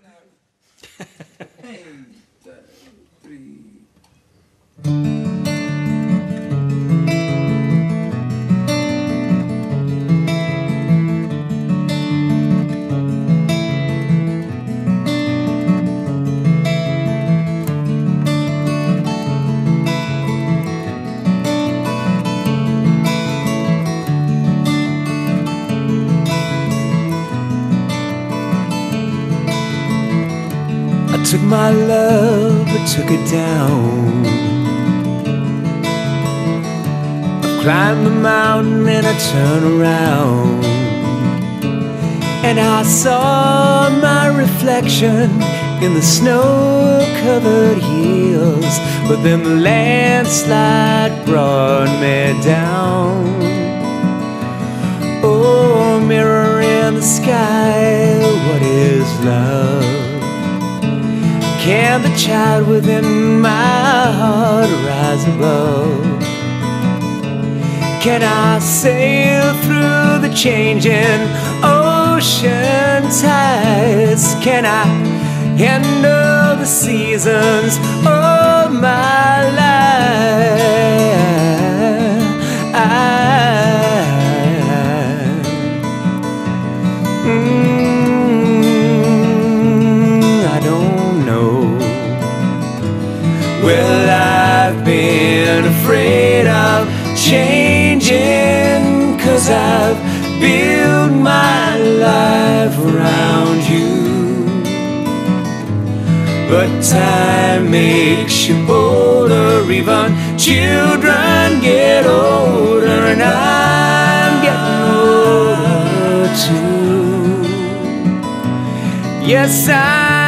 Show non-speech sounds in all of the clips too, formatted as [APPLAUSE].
I [LAUGHS] took my love, I took it down. I climbed the mountain and I turned around. And I saw my reflection in the snow covered hills. But then the landslide brought me down. Oh, mirror in the sky, what is love? Can the child within my heart rise above? Can I sail through the changing ocean tides? Can I handle the seasons of my life? But time makes you bolder, even children get older, and I'm getting older too. Yes, I'm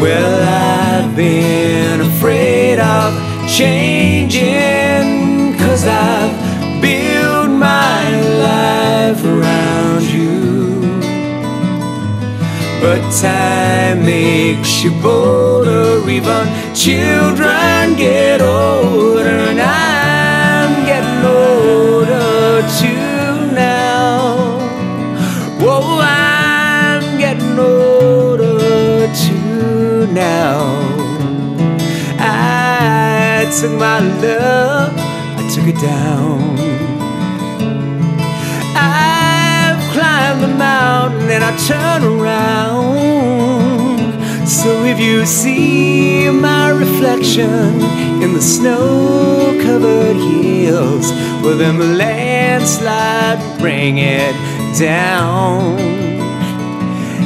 Well, I've been afraid of changing, cause I've built my life around you. But time makes you bolder, even children get older, and I'm getting older too now. Whoa, I'm getting older now. I took my love, I took it down. I've climbed the mountain and I turn around. So if you see my reflection in the snow covered hills, well, then the landslide bring it down.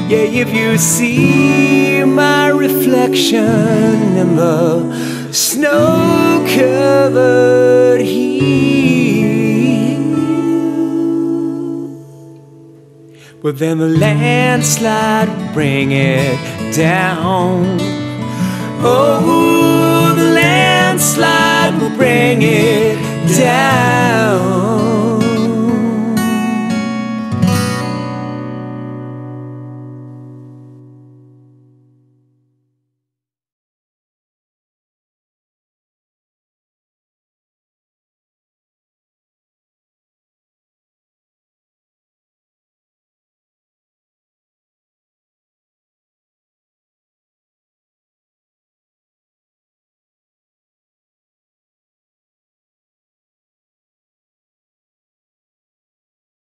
Yeah, if you see my reflection in the snow covered hill, well, then the landslide will bring it down. Oh, the landslide will bring it down.